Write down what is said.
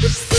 Just.